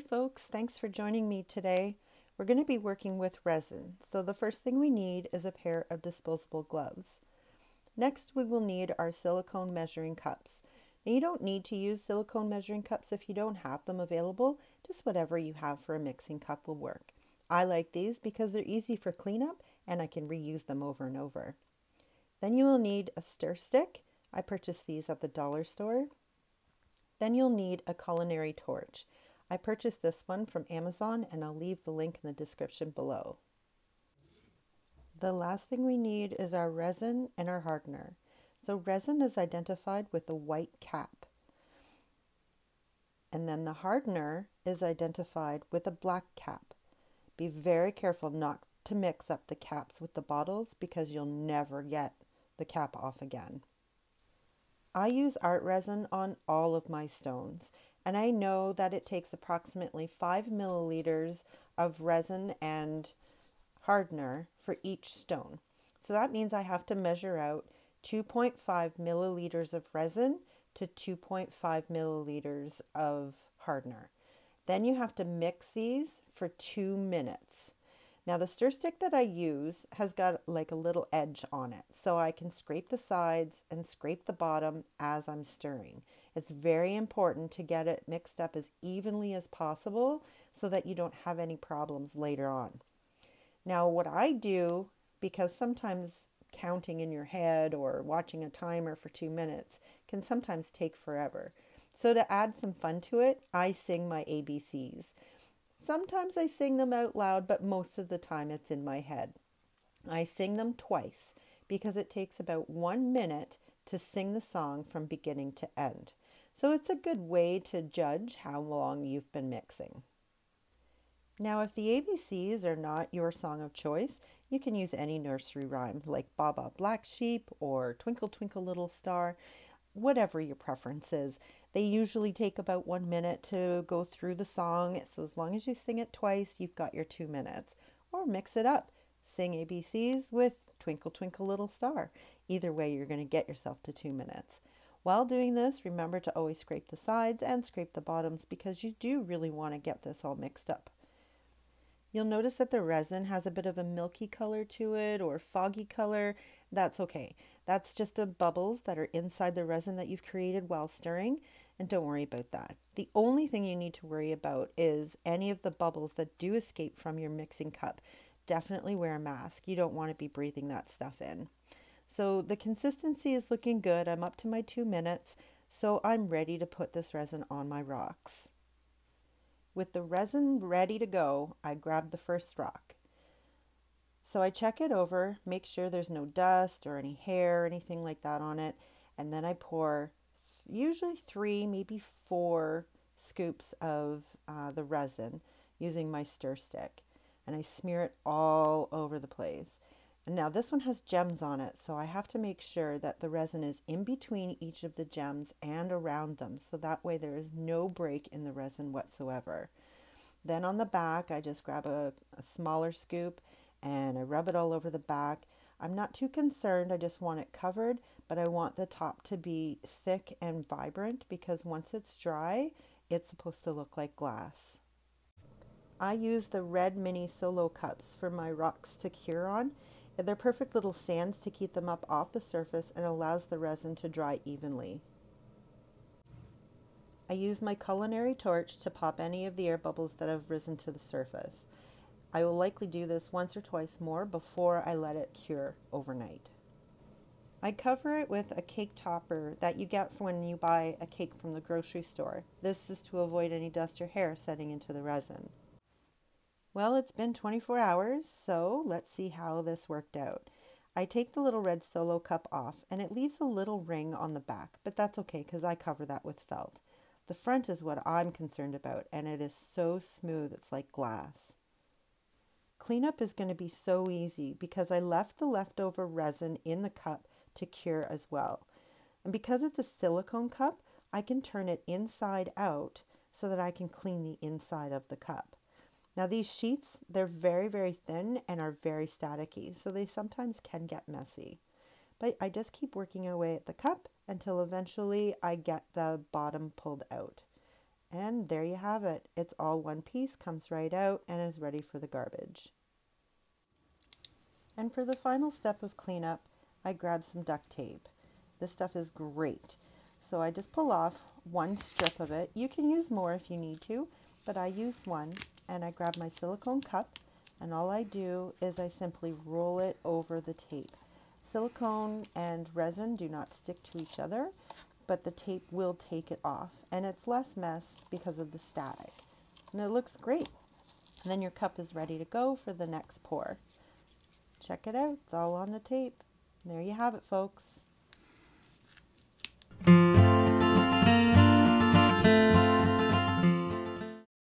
folks, thanks for joining me today. We're going to be working with resin, so the first thing we need is a pair of disposable gloves. Next, we will need our silicone measuring cups. Now, you don't need to use silicone measuring cups if you don't have them available, just whatever you have for a mixing cup will work. I like these because they're easy for cleanup and I can reuse them over and over. Then you will need a stir stick. I purchased these at the dollar store. Then you'll need a culinary torch. I purchased this one from Amazon and I'll leave the link in the description below. The last thing we need is our resin and our hardener. So resin is identified with a white cap. And then the hardener is identified with a black cap. Be very careful not to mix up the caps with the bottles because you'll never get the cap off again. I use art resin on all of my stones and I know that it takes approximately 5 milliliters of resin and hardener for each stone. So that means I have to measure out 2.5 milliliters of resin to 2.5 milliliters of hardener. Then you have to mix these for two minutes. Now the stir stick that I use has got like a little edge on it so I can scrape the sides and scrape the bottom as I'm stirring. It's very important to get it mixed up as evenly as possible so that you don't have any problems later on. Now, what I do, because sometimes counting in your head or watching a timer for two minutes can sometimes take forever. So, to add some fun to it, I sing my ABCs. Sometimes I sing them out loud, but most of the time it's in my head. I sing them twice because it takes about one minute to sing the song from beginning to end. So it's a good way to judge how long you've been mixing. Now, if the ABCs are not your song of choice, you can use any nursery rhyme like Baa Baa Black Sheep or Twinkle Twinkle Little Star, whatever your preference is. They usually take about one minute to go through the song, so as long as you sing it twice, you've got your two minutes. Or mix it up. Sing ABCs with Twinkle Twinkle Little Star. Either way, you're going to get yourself to two minutes. While doing this, remember to always scrape the sides and scrape the bottoms because you do really want to get this all mixed up. You'll notice that the resin has a bit of a milky color to it or foggy color. That's okay. That's just the bubbles that are inside the resin that you've created while stirring, and don't worry about that. The only thing you need to worry about is any of the bubbles that do escape from your mixing cup. Definitely wear a mask. You don't want to be breathing that stuff in. So the consistency is looking good. I'm up to my two minutes, so I'm ready to put this resin on my rocks. With the resin ready to go, I grab the first rock. So I check it over, make sure there's no dust or any hair or anything like that on it, and then I pour usually three, maybe four scoops of uh, the resin using my stir stick, and I smear it all over the place. Now this one has gems on it, so I have to make sure that the resin is in between each of the gems and around them, so that way there is no break in the resin whatsoever. Then on the back, I just grab a, a smaller scoop and I rub it all over the back. I'm not too concerned, I just want it covered, but I want the top to be thick and vibrant because once it's dry, it's supposed to look like glass. I use the red mini solo cups for my rocks to cure on they're perfect little stands to keep them up off the surface and allows the resin to dry evenly. I use my culinary torch to pop any of the air bubbles that have risen to the surface. I will likely do this once or twice more before I let it cure overnight. I cover it with a cake topper that you get when you buy a cake from the grocery store. This is to avoid any dust or hair setting into the resin. Well, it's been 24 hours, so let's see how this worked out. I take the little red solo cup off and it leaves a little ring on the back, but that's okay because I cover that with felt. The front is what I'm concerned about and it is so smooth it's like glass. Cleanup is going to be so easy because I left the leftover resin in the cup to cure as well. And because it's a silicone cup, I can turn it inside out so that I can clean the inside of the cup. Now these sheets, they're very, very thin and are very staticky, so they sometimes can get messy. But I just keep working away at the cup until eventually I get the bottom pulled out. And there you have it. It's all one piece, comes right out, and is ready for the garbage. And for the final step of cleanup, I grab some duct tape. This stuff is great. So I just pull off one strip of it. You can use more if you need to, but I use one and I grab my silicone cup and all I do is I simply roll it over the tape. Silicone and resin do not stick to each other, but the tape will take it off and it's less mess because of the static. And it looks great. And then your cup is ready to go for the next pour. Check it out, it's all on the tape. There you have it, folks.